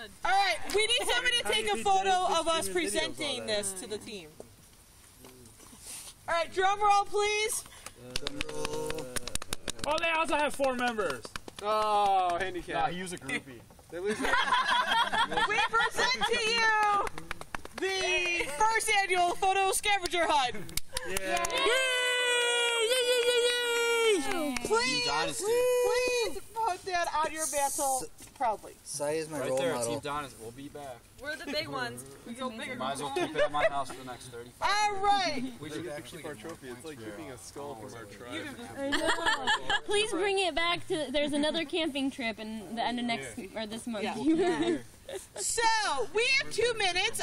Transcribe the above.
good. All right, we need somebody to take a photo of us presenting this to the team. All right, drum roll, please. Oh, they also have four members. Oh, handicap. Nah, he was a groupie. They lose their- We present to you the first annual photo scavenger hunt. Please, Dynasty. please put that on your mantle proudly. Sai is my Right role there, model. Team Dynasty. We'll be back. We're the big ones. We go bigger. Might as well keep it at my house for the next 35. All right. we should keep our trophy. It's like keeping a skull from our tribe. Please bring it back to. There's another camping trip in the end of next or this month. So we have two minutes.